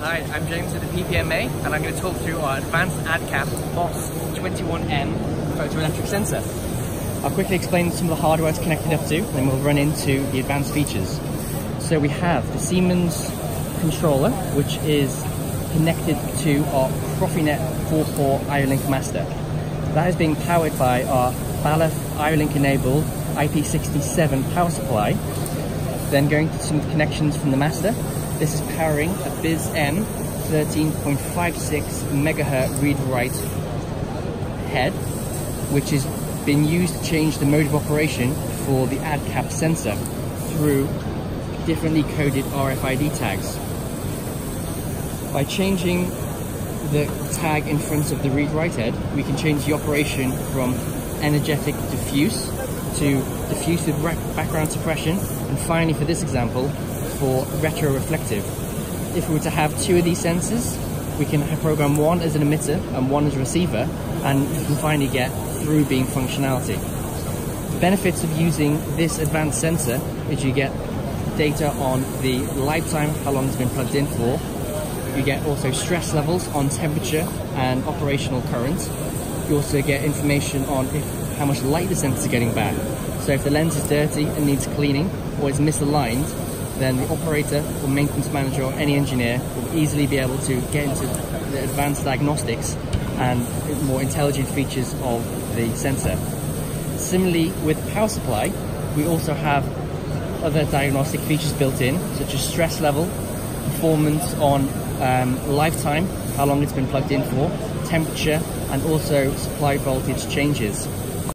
Hi, I'm James with the PPMA and I'm going to talk through our advanced ADCAP BOS 21M photoelectric sensor. I'll quickly explain some of the hardware it's connected up to, and then we'll run into the advanced features. So we have the Siemens controller, which is connected to our Profinet 4.4 IO-Link master. That is being powered by our Balluff IO-Link enabled IP67 power supply. Then going to some connections from the master. This is powering a BIS-M 13.56 megahertz read-write head, which has been used to change the mode of operation for the ADCAP sensor through differently coded RFID tags. By changing the tag in front of the read-write head, we can change the operation from energetic diffuse to diffuse with background suppression, and finally for this example, for retroreflective. If we were to have two of these sensors, we can program one as an emitter and one as a receiver, and you can finally get through beam functionality. The benefits of using this advanced sensor is you get data on the lifetime, how long it's been plugged in for. You get also stress levels on temperature and operational current. You also get information on if, how much light the sensor is getting back. So if the lens is dirty and needs cleaning or is misaligned, then the operator or maintenance manager or any engineer will easily be able to get into the advanced diagnostics and more intelligent features of the sensor. Similarly, with power supply, we also have other diagnostic features built in, such as stress level, performance on um, lifetime, how long it's been plugged in for, temperature, and also supply voltage changes.